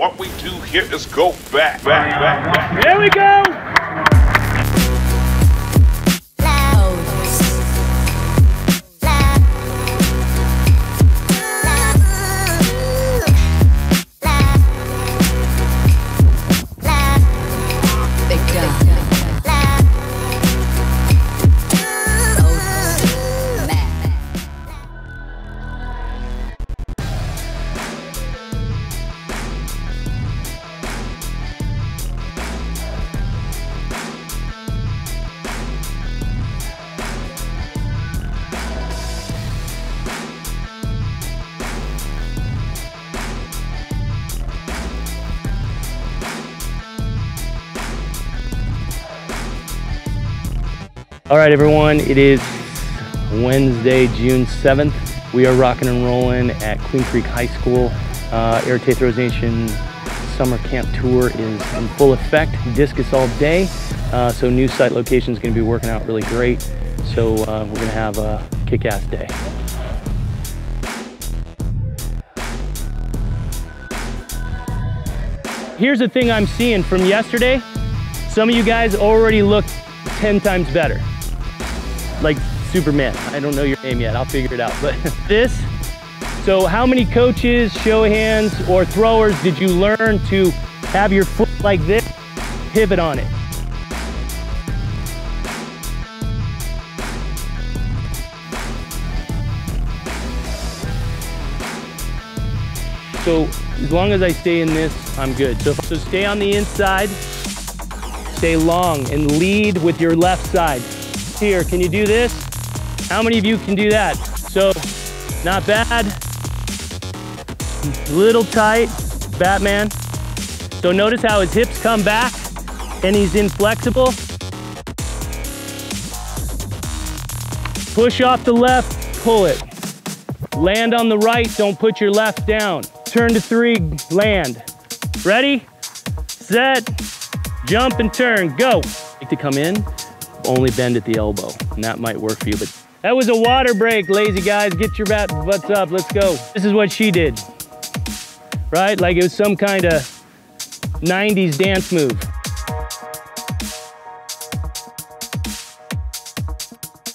what we do here is go back, back, back, back. There we go. All right, everyone. It is Wednesday, June 7th. We are rocking and rolling at Queen Creek High School. Uh, Arete Throws Nation summer camp tour is in full effect. Discus all day. Uh, so new site location is going to be working out really great. So uh, we're going to have a kick-ass day. Here's the thing I'm seeing from yesterday. Some of you guys already look 10 times better. Like Superman. I don't know your name yet. I'll figure it out. But this, so how many coaches, show hands, or throwers did you learn to have your foot like this, pivot on it? So as long as I stay in this, I'm good. So, so stay on the inside, stay long and lead with your left side. Here, can you do this? How many of you can do that? So, not bad. Little tight, Batman. So notice how his hips come back and he's inflexible. Push off the left, pull it. Land on the right, don't put your left down. Turn to three, land. Ready, set, jump and turn, go. Like to come in, only bend at the elbow, and that might work for you, but that was a water break, lazy guys. Get your bat- butts up, let's go. This is what she did, right? Like it was some kind of 90s dance move.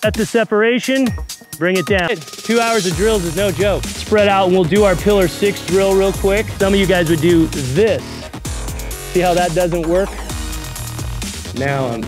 That's the separation, bring it down. Two hours of drills is no joke. Spread out and we'll do our pillar six drill real quick. Some of you guys would do this. See how that doesn't work? Now I'm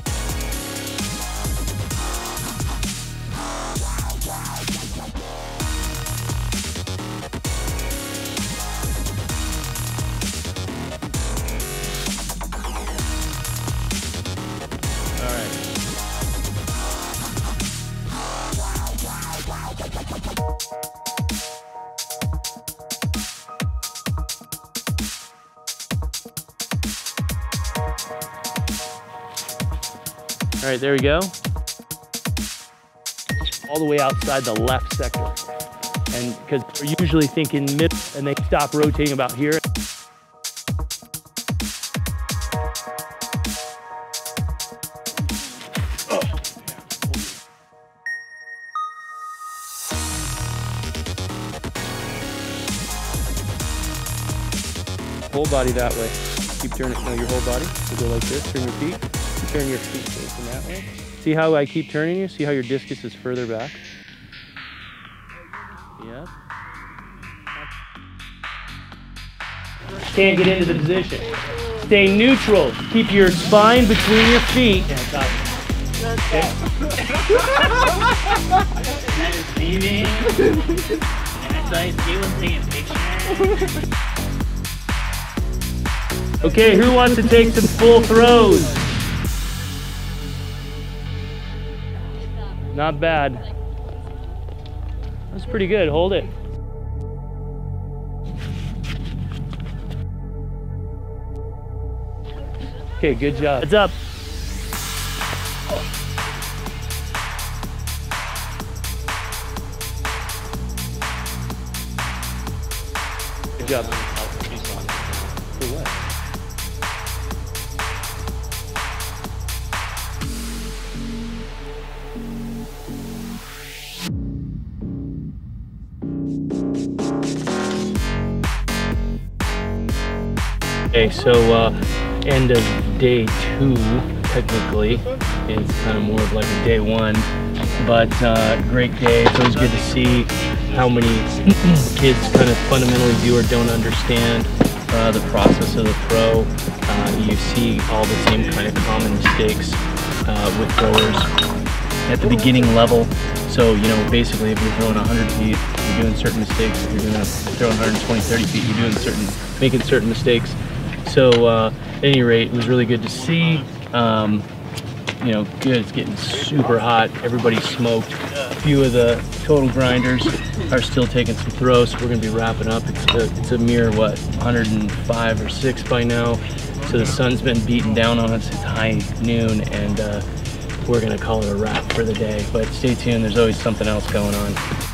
All right, there we go. All the way outside the left sector. And because we're usually thinking mid and they stop rotating about here. Whole body that way. Keep turning, no, your whole body. So go like this, turn your feet. You turn your feet facing that way. See how I keep turning you? See how your discus is further back? Yep. Can't get into the position. Stay neutral. Keep your spine between your feet. Okay, who wants to take some full throws? Not bad. That's pretty good. Hold it. Okay, good job. Heads up. Good job. For what? Okay, so uh, end of day two, technically. It's kind of more of like a day one, but uh, great day. It's always good to see how many kids kind of fundamentally do or don't understand uh, the process of the throw. Uh, you see all the same kind of common mistakes uh, with throwers at the beginning level. So, you know, basically if you're throwing 100 feet, you're doing certain mistakes. If you're gonna throw 120, 30 feet, you're doing certain, making certain mistakes. So, uh, at any rate, it was really good to see. Um, you know, good. It's getting super hot. Everybody smoked. A few of the total grinders are still taking some throws. So we're gonna be wrapping up. It's a, it's a mere what 105 or six by now. So the sun's been beating down on us. It's high noon, and uh, we're gonna call it a wrap for the day. But stay tuned. There's always something else going on.